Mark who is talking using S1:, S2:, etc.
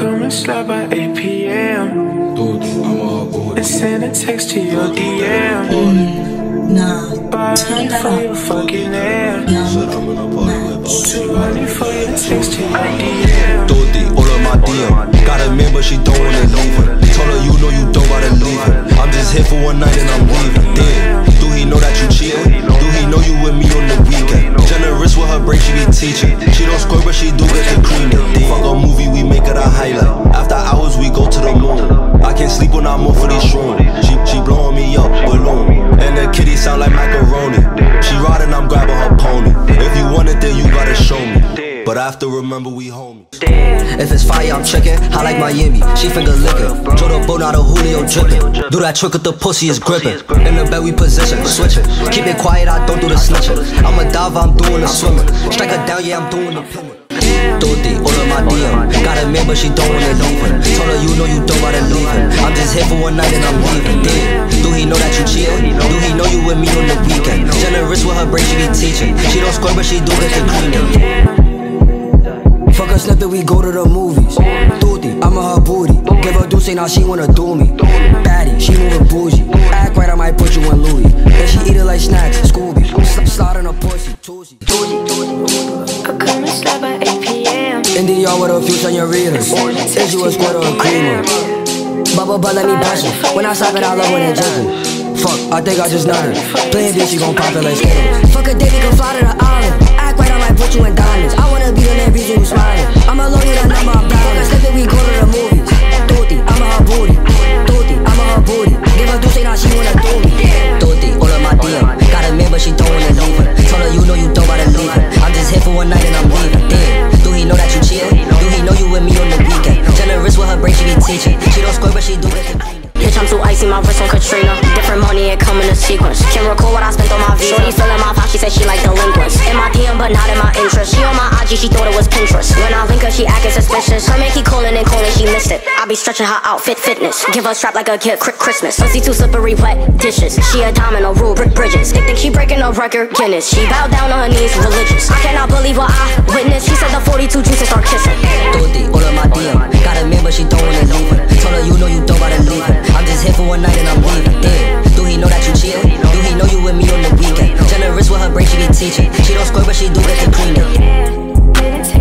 S1: come and slap by 8 p.m. And send a text to your DM.
S2: Nah,
S1: Buy
S2: turn
S1: me for your fucking air.
S2: Nah,
S1: Too money for your text to your DM.
S3: Dodi, all of my DM. Got a man, but she don't wanna leave her. Told her you know you don't gotta leave her. I'm just here for one night and I'm leaving. Sound like macaroni. She riding, I'm grabbing her pony. If you want it, then you gotta show me. But I have to remember we homies.
S4: If it's fire, I'm tricking. I like Miami, she finger licking. Draw the boat, now the Julio dripping. Do that trick with the pussy is gripping. In the bed, we position, switching. Keep it quiet, I don't do the snitching. I'm a diver, I'm doing the swimming. Strike her down, yeah, I'm doing the pinning. Dodi, all of my DM. Got a man, but she don't wanna leave him. Told her you know you don't gotta leave him. I'm just here for one night and I'm Generous with her break, she be teaching. She don't squirt, but she do get the cleaning. Fuck a snippet, we go to the movies. Duty, I'm a her booty. Give her Duce, now she wanna do me. Baddie, she moving bougie. Act right, I might put you in Louis. Then she eat it like snacks, Scooby. S- Slide on a pussy, Tuesday.
S1: I come and slap by 8 p.m.
S4: In the yard with a few senoritas. Is you a squirt or a creamer? Bubble, but let me bust it. When I slap it, I love when it jiggles. Fuck, I think I just nutted. Playing bitch, she gon' pop it like Skittles. Fuck a day, we can fly to the island. Act right, I might put you in diamonds. I wanna be the next reason
S5: Icy, my wrist on Katrina. Different money, it come in a sequence. Can't recall what I spent on my visa. Shorty feeling my vibe, she said she like delinquents. In my DM, but not in my interest. She on my IG, she thought it was Pinterest. When I link her, she acting suspicious. Her man keep calling and calling, she missed it. I be stretching her outfit fitness. Give her strap like a kid, cri- Christmas. Pussy too slippery, wet dishes. She a a rule, brick bridges. Think, think she breaking a record, Guinness. She bowed down on her knees, religious. I cannot believe what I witnessed. She said the 42 juices start kissing.
S4: brain, she be teaching. She don't score, but she do get to clean it.